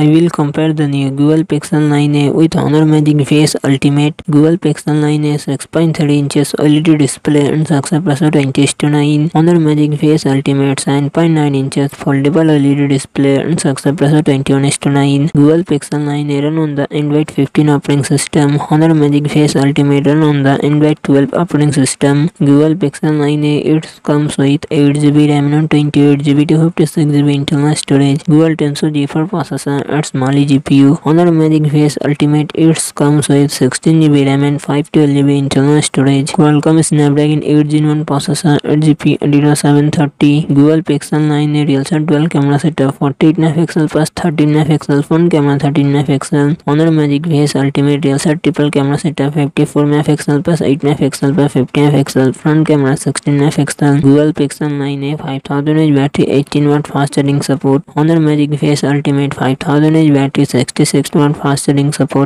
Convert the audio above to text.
I will compare the new Google Pixel 9a with Honor Magic Face Ultimate. Google Pixel 9a 6.3 inches OLED display and success ratio 20:9. Honor Magic Face Ultimate 7.9 inches foldable OLED display and success ratio 21:9. Google Pixel 9a run on the Android 15 operating system. Honor Magic Face Ultimate run on the Android 12 operating system. Google Pixel 9a it comes with 8GB RAM and 28GB to 56GB internal storage. Google Tensor G4 processor its Mali G P U Honor Magic face Ultimate it's comes with sixteen G B RAM and five twelve G B internal storage Qualcomm Snapdragon eight G one processor eight G P Adreno seven thirty Google Pixel nine A real sir twelve camera setup forty eight mega plus thirteen mega phone camera thirteen mega Honor Magic face Ultimate real sir triple camera setup fifty four mega plus eight mega plus fifty mega front camera sixteen mega Google Pixel nine A five thousand H battery eighteen watt fast charging support Honor Magic face Ultimate mAh battery 66 watt fast charging support.